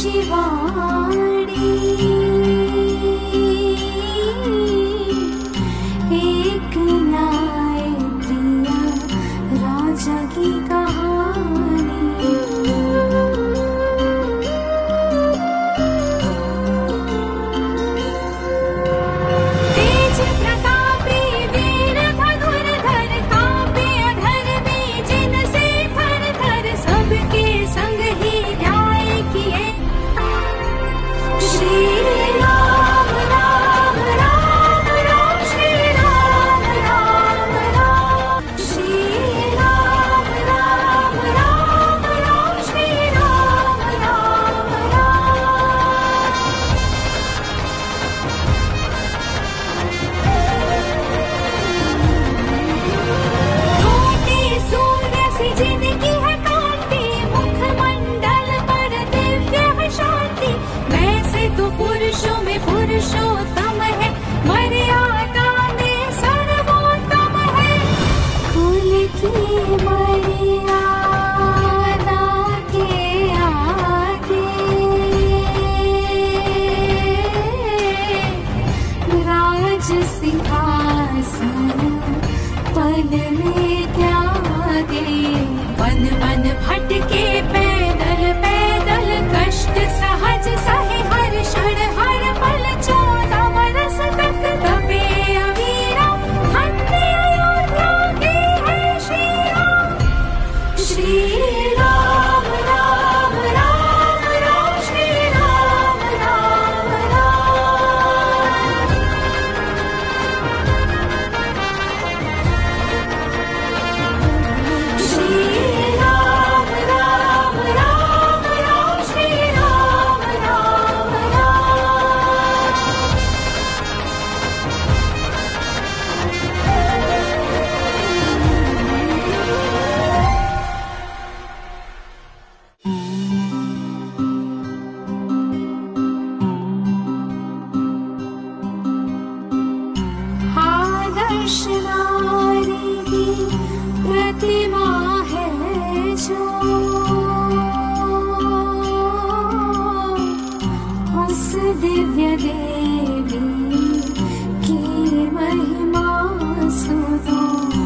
शिवाडी she मन में क्या दे मन मन भटके पे दिव्य देवी की महिमा सु